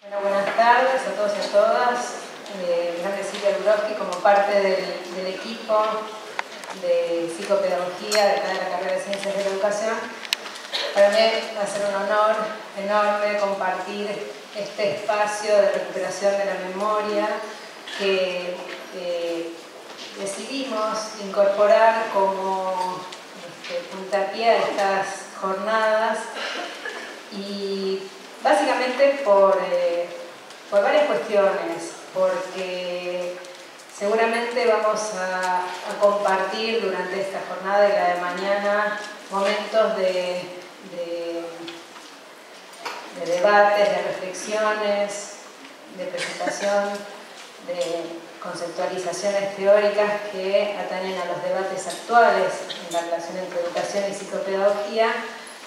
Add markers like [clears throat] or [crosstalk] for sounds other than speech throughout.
Buenas tardes a todos y a todas. Mi nombre es Silvia Lurowski, como parte del, equipo de psicopedagogía de la carrera de Ciencias de la Educación. Para mí va a ser un honor enorme compartir este espacio de recuperación de la memoria que eh, decidimos incorporar como este, puntapié a estas jornadas y básicamente por, eh, por varias cuestiones, porque seguramente vamos a, compartir durante esta jornada y la de mañana momentos de, de, de debates, de reflexiones, de presentación, de conceptualizaciones teóricas que atañen a los debates actuales en la relación entre educación y psicopedagogía,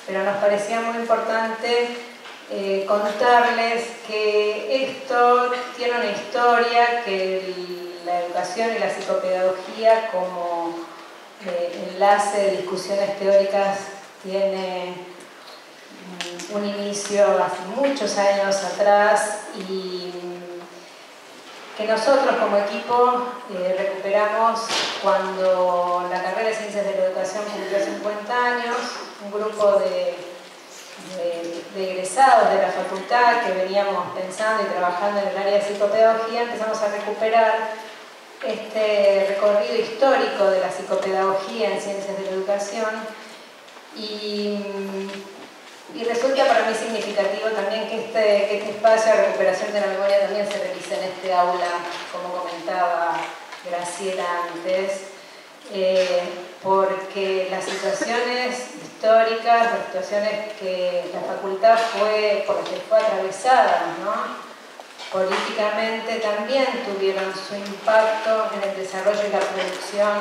pero nos parecía muy importante eh, contarles que esto tiene una historia, que la educación y la psicopedagogía como eh, enlace de discusiones teóricas tiene mm, un inicio hace muchos años atrás y que nosotros como equipo eh, recuperamos cuando la carrera de Ciencias de la Educación cumplió 50 años, un grupo de, de, egresados de la facultad que veníamos pensando y trabajando en el área de psicopedagogía, empezamos a recuperar este recorrido histórico de la psicopedagogía en Ciencias de la Educación y y resulta para mí significativo también que este, que este espacio de recuperación de la memoria también se realice en este aula, como comentaba Graciela antes, eh, porque las situaciones históricas, las situaciones que la facultad fue, por las que fue atravesada, ¿no? políticamente también tuvieron su impacto en el desarrollo y la producción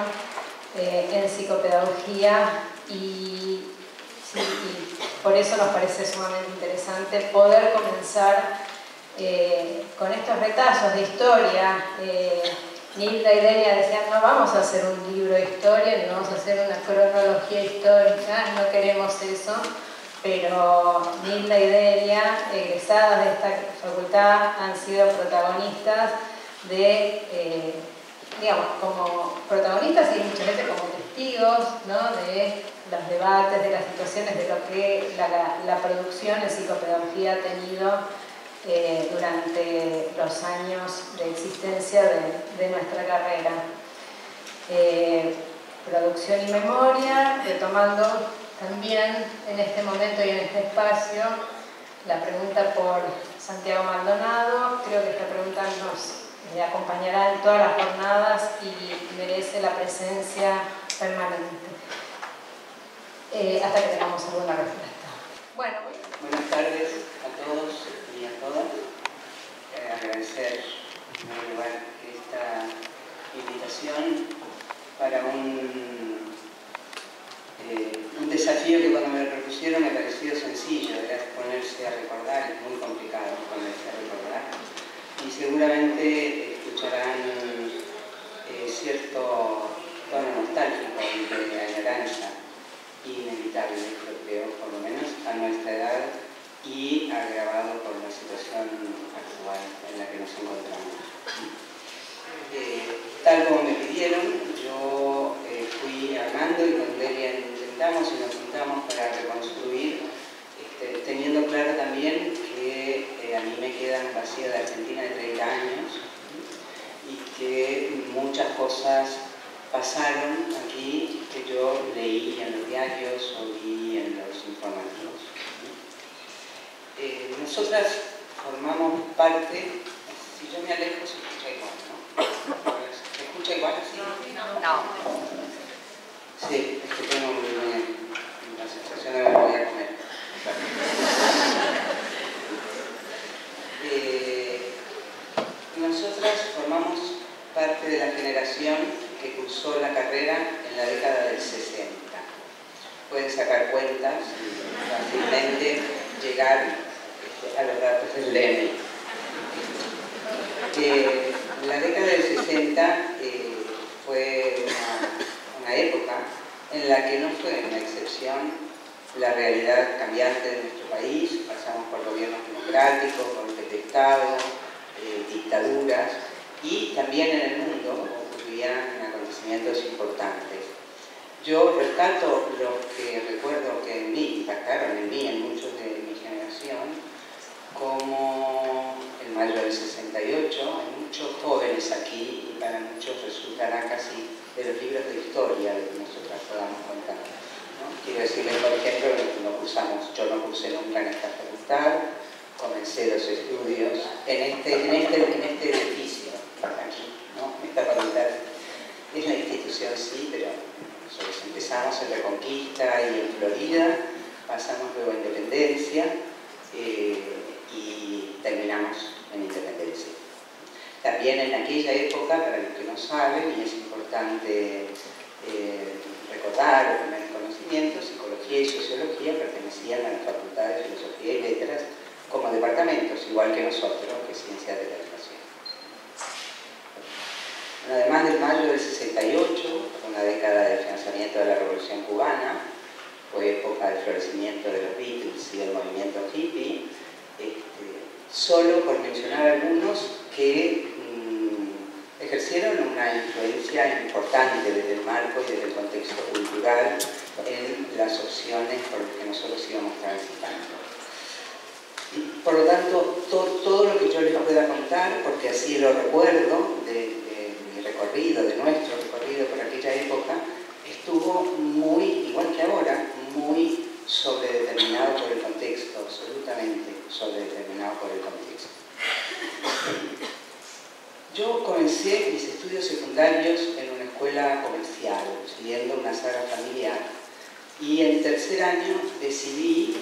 eh, en psicopedagogía y por eso nos parece sumamente interesante poder comenzar eh, con estos retazos de historia. Eh, Nilda y Delia decían, no vamos a hacer un libro de historia, ni vamos a hacer una cronología histórica, no queremos eso, pero Nilda y Delia, egresadas de esta facultad, han sido protagonistas de, eh, digamos, como protagonistas y muchas veces como testigos ¿no? de los debates, de las situaciones, de lo que la, la producción en psicopedagogía ha tenido eh, durante los años de existencia de, de nuestra carrera. Eh, producción y memoria, retomando también en este momento y en este espacio la pregunta por Santiago Maldonado. Creo que esta pregunta nos eh, acompañará en todas las jornadas y merece la presencia permanente eh, hasta que tengamos alguna respuesta. Bueno, Buenas tardes a todos y. Eh, agradecer en lugar esta invitación para un, eh, un desafío que cuando me lo propusieron me pareció sencillo, era ponerse a recordar, es muy complicado ponerse a recordar. Y seguramente escucharán eh, cierto tono nostálgico de añoranza inevitable, creo, por lo menos a nuestra edad y agravado por la situación actual en la que nos encontramos. Eh, tal como me pidieron, yo eh, fui armando y con Delia intentamos y nos juntamos para reconstruir, este, teniendo claro también que eh, a mí me queda un vacío de Argentina de 30 años y que muchas cosas pasaron aquí que yo leí en los diarios o vi en los informativos. Eh, nosotras formamos parte, si yo me alejo se escucha igual, ¿no? ¿Se escucha igual así? No. Sí, es que tengo la sensación de que me voy a comer. Eh, nosotras formamos parte de la generación que cursó la carrera en la década del 60. Pueden sacar cuentas y fácilmente llegar este, a los datos del DNI. Eh, la década del 60 eh, fue una, una, época en la que no fue una excepción la realidad cambiante de nuestro país, pasamos por gobiernos democráticos, golpes de Estado, eh, dictaduras, y también en el mundo ocurrían acontecimientos importantes. Yo rescato los que recuerdo que en mí impactaron, en mí, en muchos de mi generación, como el mayo del 68, hay muchos jóvenes aquí y para muchos resultará casi de los libros de historia de que nosotros podamos contar. Quiero decirles, por ejemplo, que no cursamos, yo no cursé nunca en esta facultad, comencé los estudios en este, en este, en este edificio, aquí, ¿no? esta facultad es una institución, sí, pero nosotros empezamos en Reconquista y en Florida, pasamos luego a Independencia eh, y terminamos en Independencia. También en aquella época, para los que no saben, y es importante eh, recordar o poner conocimiento, psicología y sociología pertenecían a las facultades de filosofía y letras como departamentos, igual que nosotros, que ciencias de la educación. además del mayo del 68, una década de financiamiento de la Revolución Cubana, fue época del florecimiento de los Beatles y del movimiento hippie, solo por mencionar algunos que mm, ejercieron una influencia importante desde el marco y desde el contexto cultural en las opciones por las que nosotros íbamos transitando. Por lo tanto, todo lo que yo les pueda contar, porque así lo recuerdo de, mi recorrido, de nuestro recorrido por aquella época, estuvo muy, igual que ahora, muy sobredeterminado por el contexto, absolutamente sobredeterminado por el contexto. Yo comencé mis estudios secundarios en una escuela comercial, siguiendo una saga familiar, y en tercer año decidí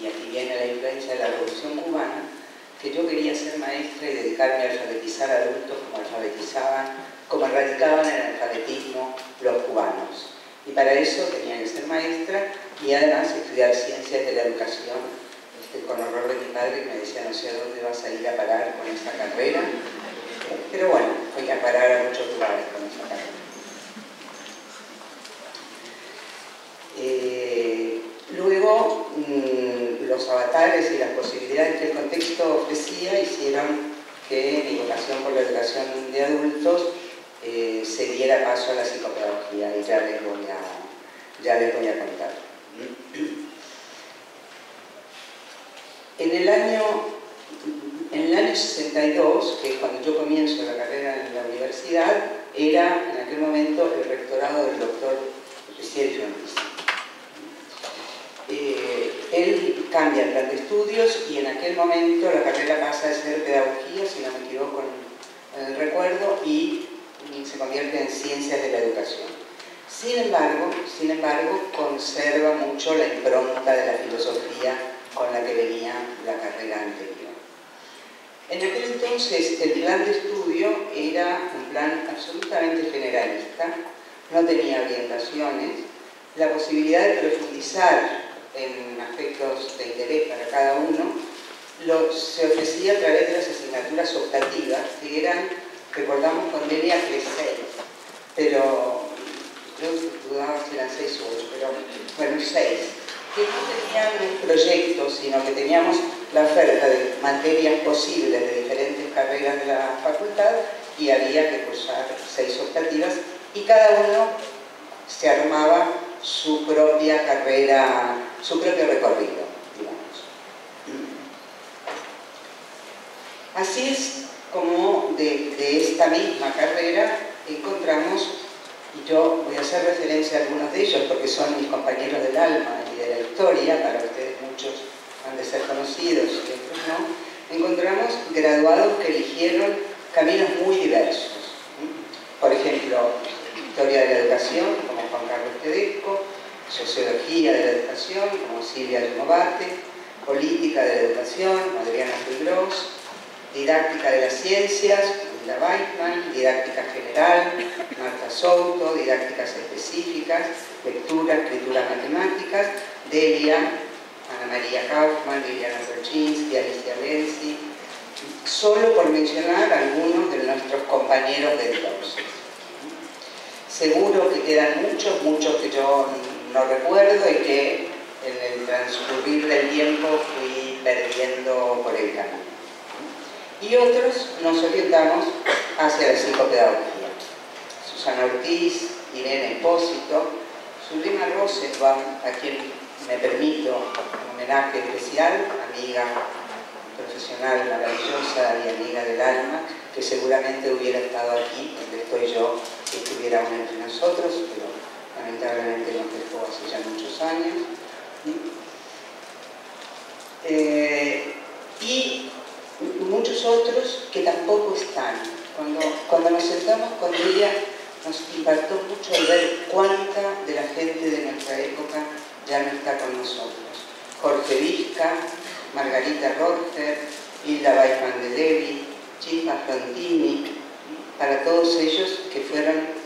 y aquí viene la influencia de la Revolución Cubana, que yo quería ser maestra y dedicarme a alfabetizar adultos como alfabetizaban, como erradicaban el alfabetismo los cubanos. Y para eso tenía que ser maestra y además estudiar ciencias de la educación, este, con horror de mi padre que me decía, no sé a dónde vas a ir a parar con esa carrera, pero bueno, fui a parar a muchos lugares con esa carrera. Eh, luego, mm, los avatares y las posibilidades que el contexto ofrecía hicieron que mi vocación por la educación de adultos eh, se diera paso a la psicopedagogía y ya les voy a, ya voy a contar. En el año en el año 62, que es cuando yo comienzo la carrera en la universidad, era en aquel momento el rectorado del doctor Lucier Jones. Eh, él cambia el plan de estudios y en aquel momento la carrera pasa de ser pedagogía, si no me equivoco en el recuerdo, y se convierte en ciencias de la educación. Sin embargo, sin embargo, conserva mucho la impronta de la filosofía con la que venía la carrera anterior. En aquel entonces el plan de estudio era un plan absolutamente generalista, no tenía orientaciones, la posibilidad de profundizar en aspectos de interés para cada uno, se ofrecía a través de las asignaturas optativas, que eran, recordamos con Delia, que seis, pero yo dudaba si eran seis o ocho, pero bueno, seis, que no tenían proyectos, sino que teníamos la oferta de materias posibles de diferentes carreras de la facultad y había que cursar seis optativas y cada uno se armaba su propia carrera, su propio recorrido, digamos. Así es como de, esta misma carrera encontramos, y yo voy a hacer referencia a algunos de ellos porque son mis compañeros del alma y de la historia, para ustedes muchos han de ser conocidos y otros no, encontramos graduados que eligieron caminos muy diversos. Por ejemplo, historia de la educación, como Juan Carlos Tedesco, sociología de la educación, como Silvia Renovate, política de la educación, didáctica de las ciencias, Hilda Weitman, didáctica general, Marta Souto, didácticas específicas, lectura, escritura, matemáticas, Delia, Ana María Kaufman, Liliana Perchinsky, Alicia Lenzi, solo por mencionar algunos de nuestros compañeros de entonces. Seguro que quedan muchos, muchos que yo no recuerdo y que en el transcurrir del tiempo fui perdiendo por el camino. Y otros nos orientamos hacia la psicopedagogía. Susana Ortiz, Irene Espósito, Zulema Rosenbaum, a quien me permito un homenaje especial, amiga profesional maravillosa y amiga del alma, que seguramente hubiera estado aquí, donde estoy yo, si estuviera aún entre nosotros, pero lamentablemente nos dejó hace ya muchos años. Eh, y muchos otros que tampoco están. Cuando, nos sentamos con ella, nos impactó mucho el ver cuánta de la gente de nuestra época ya no está con nosotros. Jorge Vizca, Margarita Rotter, Hilda Weissman de Levi, Chispa Frontini, para todos ellos que fueron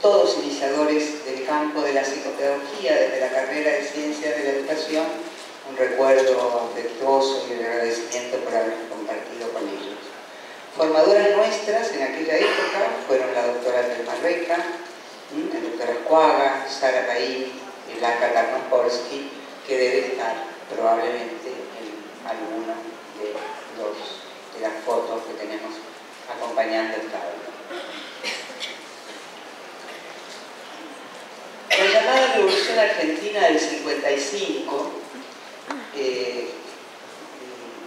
todos iniciadores del campo de la psicopedagogía, desde la carrera de Ciencias de la Educación, un recuerdo afectuoso y un agradecimiento por haber compartido con ellos. Formadoras nuestras en aquella época fueron la doctora Telma Reca, la doctora Escuaga, Sara Caín y Blanca Tarnopolsky, que debe estar probablemente en alguna de, de las fotos que tenemos acompañando esta obra. La llamada Revolución Argentina del 55, eh,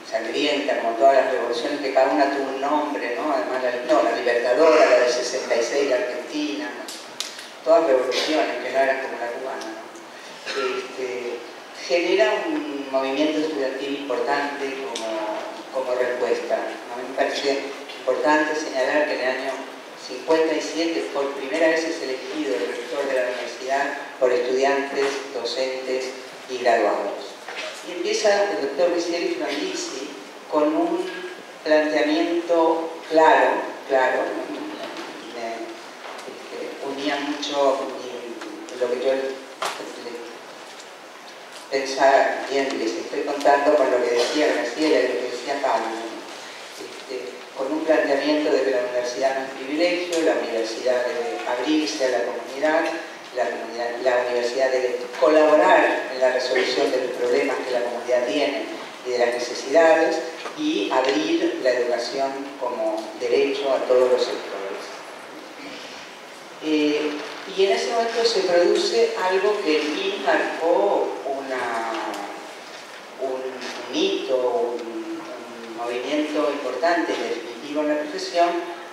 sangrienta como todas las revoluciones, que cada una tuvo un nombre, ¿no? Además, la, no, la Libertadora, la del 66, la Argentina, todas revoluciones que no eran como la cubana, este, genera un movimiento estudiantil importante como, como respuesta. A mí me parece importante señalar que en el año 57 por primera vez es elegido el rector de la universidad por estudiantes, docentes y graduados. Y empieza el doctor Lucieri Frondizi con un planteamiento claro, claro, este, unía mucho lo que yo pensaba, bien, les estoy contando con lo que decía Graciela y lo que decía Pablo con un planteamiento de que la universidad no es privilegio, la universidad debe abrirse a la comunidad, la, universidad debe colaborar en la resolución de los y de las necesidades y abrir la educación como derecho a todos los sectores. Eh, y en ese momento se produce algo que en mí marcó una, un, hito, movimiento importante definitivo en la profesión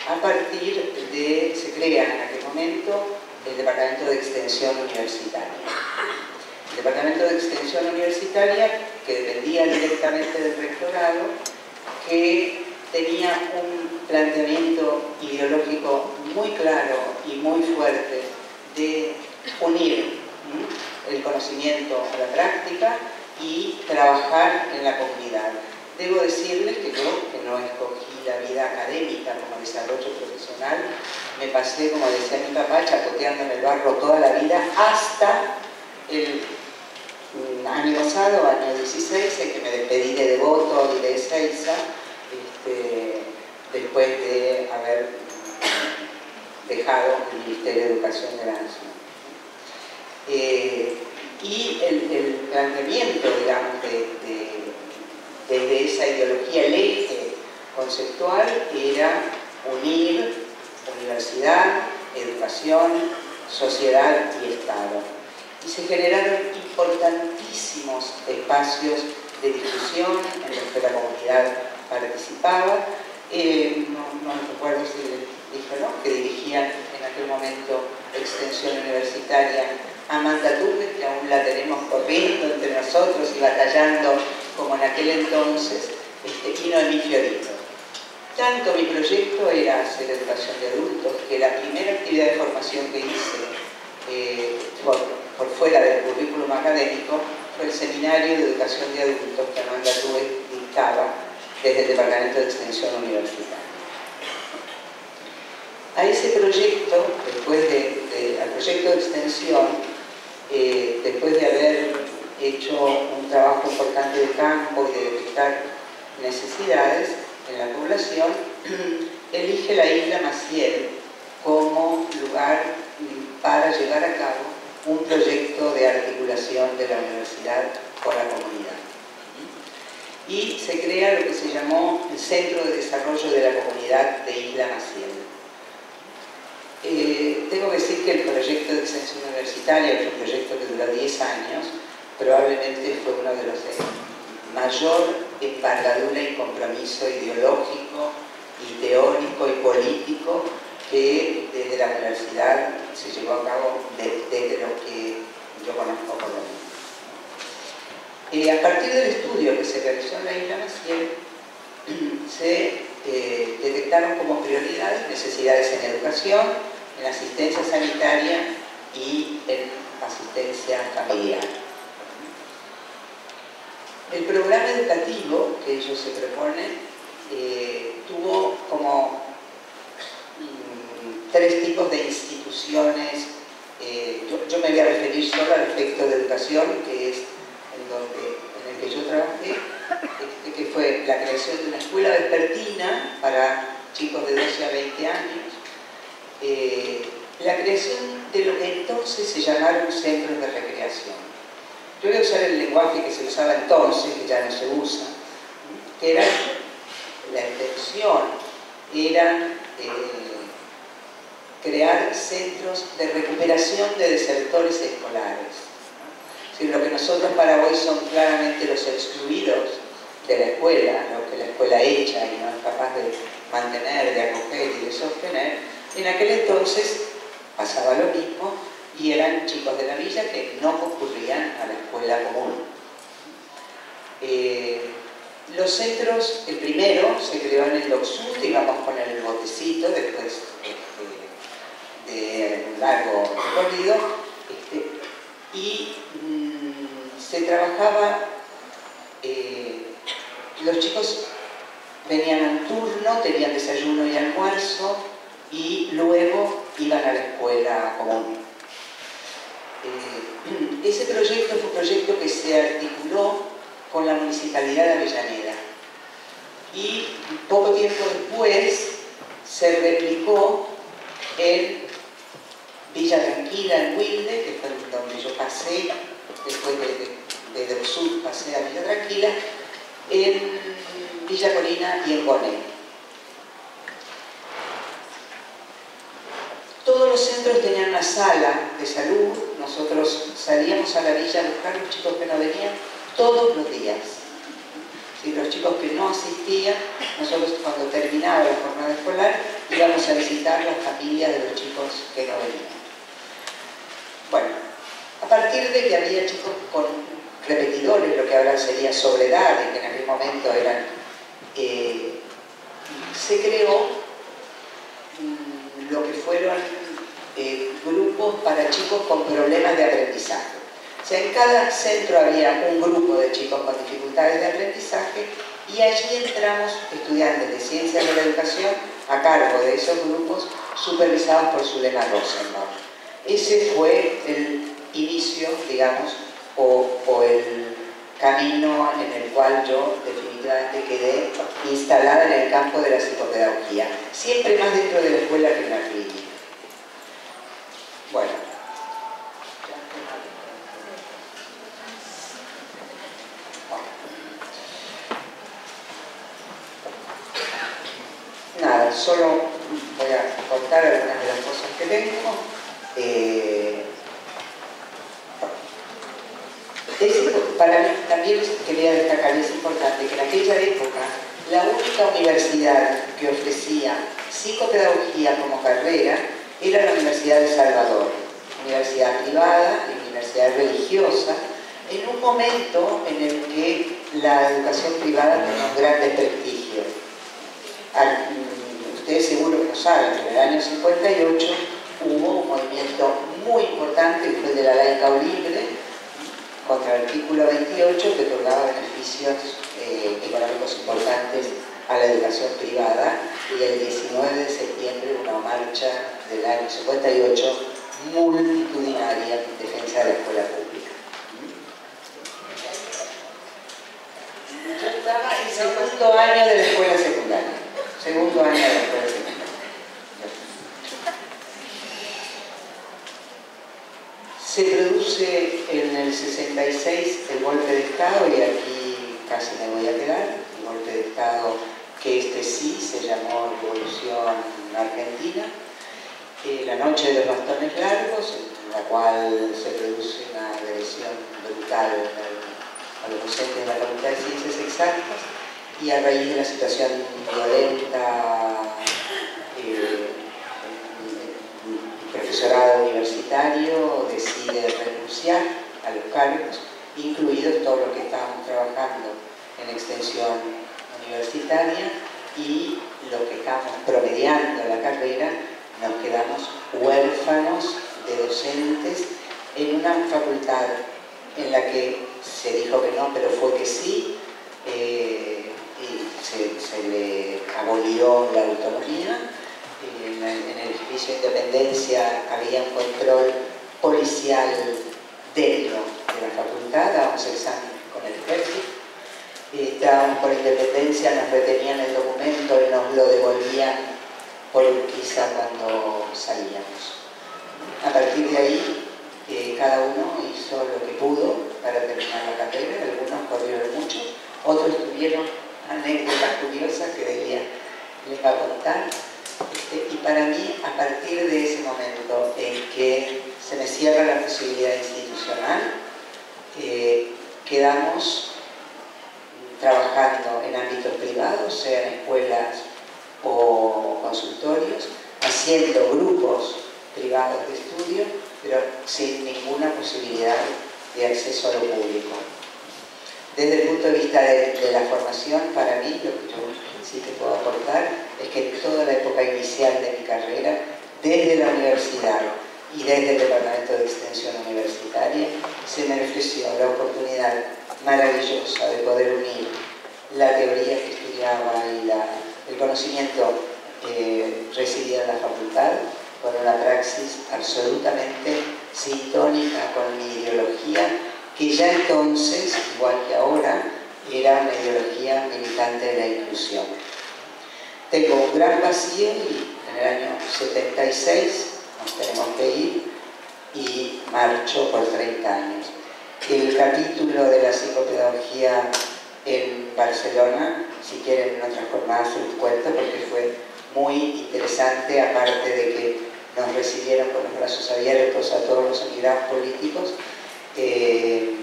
a partir de, se crea en aquel momento el Departamento de Extensión Universitaria. Departamento de Extensión Universitaria, que dependía directamente del rectorado, que tenía un planteamiento ideológico muy claro y muy fuerte de unir el conocimiento a la práctica y trabajar en la comunidad. Debo decirles que yo, que no escogí la vida académica como desarrollo profesional, me pasé, como decía mi papá, chacoteando en el barro toda la vida hasta el año pasado, año 16, en que me despedí de Devoto y de Ezeiza, este, después de haber dejado el Ministerio de Educación de la Nación. Eh, y el, planteamiento, digamos, de desde esa ideología, el eje conceptual era unir universidad, educación, sociedad y Estado. Y se generaron importantísimos espacios de discusión en los que la comunidad participaba. Eh, no, recuerdo si dije, ¿no? que dirigían en aquel momento extensión universitaria Amanda Tuve, que aún la tenemos corriendo entre nosotros y batallando como en aquel entonces, este, y Noemí Fiorito. Tanto mi proyecto era hacer educación de adultos, que la primera actividad de formación que hice eh, por, fuera del currículum académico fue el seminario de educación de adultos que Amanda Tuve dictaba desde el Departamento de Extensión Universitaria. A ese proyecto, después de, al proyecto de extensión, eh, después de haber hecho un trabajo importante de campo y de detectar necesidades en la población, [clears throat] elige la isla Maciel como lugar para llevar a cabo un proyecto de articulación de la universidad con la comunidad. Y se crea lo que se llamó el Centro de Desarrollo de la Comunidad de Isla Maciel. Eh, tengo que decir que el proyecto de extensión universitaria, que un proyecto que duró 10 años, probablemente fue uno de los de mayor envergadura y compromiso ideológico y teórico y político que desde la universidad se llevó a cabo desde lo que yo conozco por lo menos. A partir del estudio que se realizó en la isla Maciel, [clears throat] se eh, detectaron como prioridades necesidades en educación, en asistencia sanitaria y en asistencia familiar. El programa educativo que ellos se proponen eh, tuvo como tres tipos de instituciones. Eh, yo, me voy a referir solo al aspecto de educación, que es en, donde, en el que yo trabajé, este, que fue la creación de una escuela vespertina para chicos de 12 a 20 años, eh, la creación de lo que entonces se llamaron centros de recreación yo voy a usar el lenguaje que se usaba entonces, que ya no se usa, que era la intención, era eh, crear centros de recuperación de desertores escolares. lo que nosotros para hoy son claramente los excluidos de la escuela, lo que la escuela echa y no es capaz de mantener, de acoger y de sostener, en aquel entonces pasaba lo mismo y eran chicos de la villa que no concurrían a la escuela común. Eh, los centros, el primero se creó en el Doxut, íbamos poner el botecito después un largo recorrido, este, y mm, se trabajaba, eh, los chicos venían a un turno, tenían desayuno y almuerzo, y luego iban a la escuela común. Eh, [clears throat] ese proyecto fue un proyecto que se articuló con la Municipalidad de Avellaneda y poco tiempo después se replicó en Villa Tranquila, en Wilde, que fue donde yo pasé, después de, de, Sur pasé a Villa Tranquila, en Villa Colina y en Bonet. Todos los centros tenían una sala de salud, nosotros salíamos a la villa a buscar los chicos que no venían todos los días. Y los chicos que no asistían, nosotros cuando terminaba la jornada escolar íbamos a visitar las familias de los chicos que no venían. Bueno, a partir de que había chicos con repetidores, lo que ahora sería soledad, y que en aquel momento eran, eh, se creó mm, lo que fueron eh, grupos para chicos con problemas de aprendizaje. O sea, en cada centro había un grupo de chicos con dificultades de aprendizaje y allí entramos estudiantes de ciencias de la educación a cargo de esos grupos supervisados por Zulema Rosenbaum. Ese fue el inicio, digamos, o, el camino en el cual yo definitivamente quedé instalada en el campo de la psicopedagogía, siempre más dentro de la escuela que en la clínica. Bueno. Nada, solo voy a contar algunas de las cosas que tengo. Eh, para mí también quería destacar, es importante que en aquella época la única universidad que ofrecía psicopedagogía como carrera era la Universidad de Salvador, universidad privada y universidad religiosa, en un momento en el que la educación privada tenía un gran desprestigio. Mm, ustedes seguro que lo saben, en el año 58 hubo un movimiento muy importante que fue de la laica libre contra el artículo 28 que otorgaba beneficios eh, económicos importantes a la educación privada y el 19 de septiembre una marcha del año 58 multitudinaria en defensa de la escuela pública. Yo estaba en segundo año de la escuela secundaria. Segundo año de la escuela secundaria. Se produce en el 66 el golpe de Estado y aquí casi me voy a quedar, el golpe de Estado que este sí se llamó Revolución Argentina, eh, la noche de los bastones largos, en la cual se produce una agresión brutal a los docentes de la Facultad de Ciencias Exactas y a raíz de la situación violenta eh, el profesorado universitario decide renunciar a los cargos, incluidos todo lo que estábamos trabajando en extensión universitaria y lo que estamos promediando la carrera, nos quedamos huérfanos de docentes en una facultad en la que se dijo que no, pero fue que sí, eh, y se, le abolió la autonomía. En, el edificio de Independencia había un control policial dentro de la facultad, dábamos examen con el ejército estábamos por independencia, nos retenían el documento y nos lo devolvían por quizá cuando salíamos. A partir de ahí, eh, cada uno hizo lo que pudo para terminar la carrera, algunos corrieron mucho, otros tuvieron anécdotas curiosas que Delia les va a contar. Este, y para mí, a partir de ese momento en que se me cierra la posibilidad institucional, eh, quedamos trabajando en ámbitos privados, sea en escuelas o consultorios, haciendo grupos privados de estudio, pero sin ninguna posibilidad de acceso a lo público. Desde el punto de vista de, la formación, para mí, lo que yo sí que puedo aportar es que toda la época inicial de mi carrera, desde la universidad y desde el Departamento de Extensión Universitaria, se me ofreció la oportunidad maravillosa de poder unir la teoría que estudiaba y el conocimiento eh, residía en la facultad con una praxis absolutamente sintónica con mi ideología, que ya entonces, igual que ahora, era una ideología militante de la inclusión. Tengo un gran vacío y en el año 76 nos tenemos que ir y marcho por 30 años. El capítulo de la psicopedagogía en Barcelona, si quieren en otra jornada se cuento porque fue muy interesante, aparte de que nos recibieron con los brazos abiertos a todos los emigrados políticos, eh,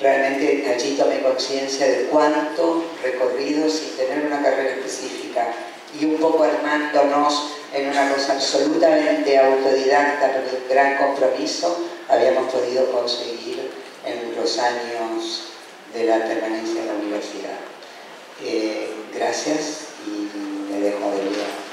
realmente allí tomé conciencia de cuánto recorrido sin tener una carrera específica poco armándonos en una cosa absolutamente autodidacta, pero de un gran compromiso, habíamos podido conseguir en los años de la permanencia en la universidad. Eh, gracias y me dejo de vida.